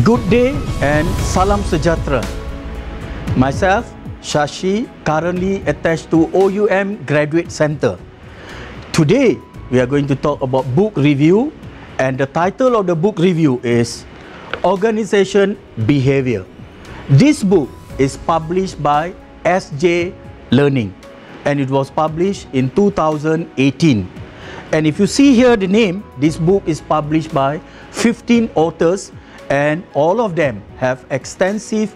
Good day and salam sejahtera. Myself, Shashi, currently attached to OUM Graduate Center. Today, we are going to talk about book review and the title of the book review is Organization Behavior. This book is published by SJ Learning and it was published in 2018. And if you see here the name, this book is published by 15 authors and all of them have extensive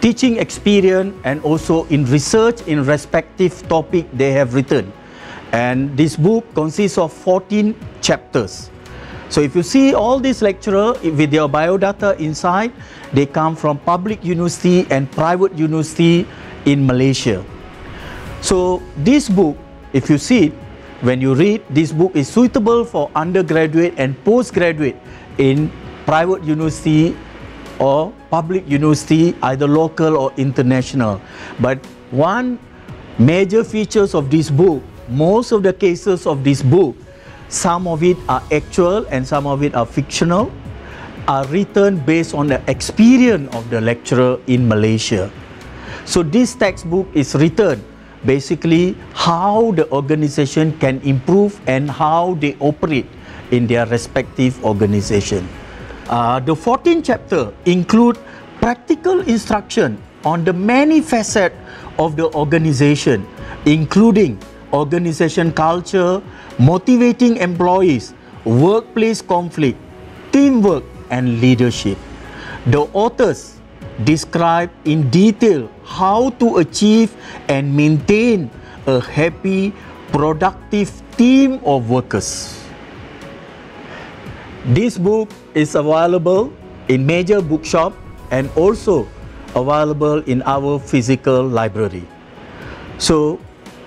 teaching experience and also in research in respective topic they have written. And this book consists of 14 chapters. So if you see all these lecturers with their biodata inside, they come from public university and private university in Malaysia. So this book, if you see it, when you read, this book is suitable for undergraduate and postgraduate in private university or public university, either local or international. But one major features of this book, most of the cases of this book, some of it are actual and some of it are fictional, are written based on the experience of the lecturer in Malaysia. So this textbook is written basically how the organization can improve and how they operate in their respective organization. Uh, the 14th chapter include practical instruction on the many facets of the organization, including organization culture, motivating employees, workplace conflict, teamwork, and leadership. The authors describe in detail how to achieve and maintain a happy, productive team of workers. This book is available in major bookshop and also available in our physical library. So,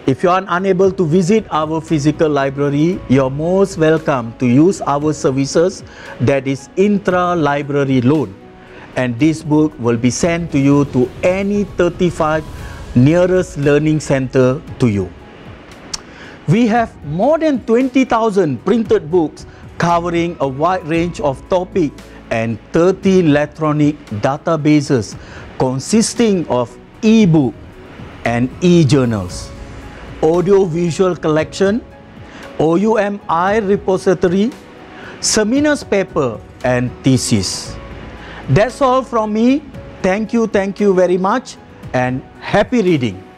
if you are unable to visit our physical library, you're most welcome to use our services that is intra-library loan. And this book will be sent to you to any 35 nearest learning center to you. We have more than 20,000 printed books covering a wide range of topics and 30 electronic databases consisting of e-book and e-journals, audio-visual collection, OUM repository, seminars paper and thesis. That's all from me. Thank you, thank you very much and happy reading.